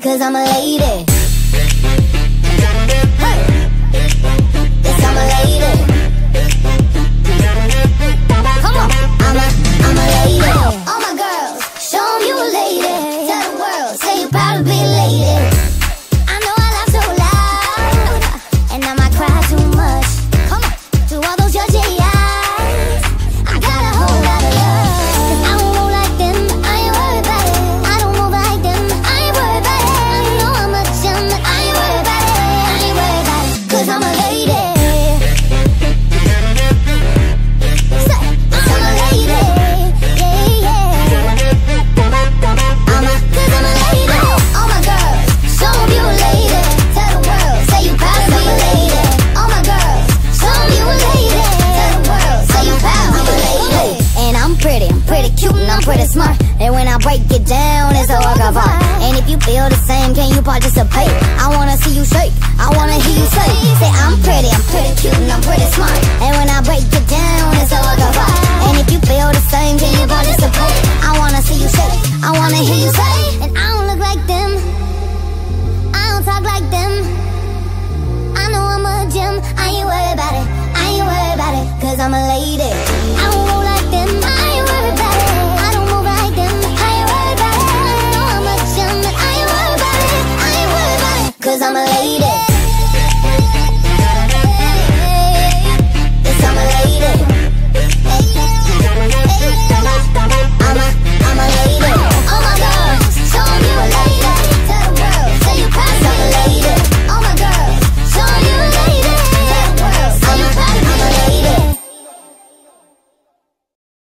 cause I'm a lady. Hey. Yes, I'm a lady. Come on. I'm a, I'm a lady. All my girls, show them you a lady. Tell the world, say you proud to be break it down, it's a work of art. And if you feel the same, can you participate? I wanna Cause I'm a lady.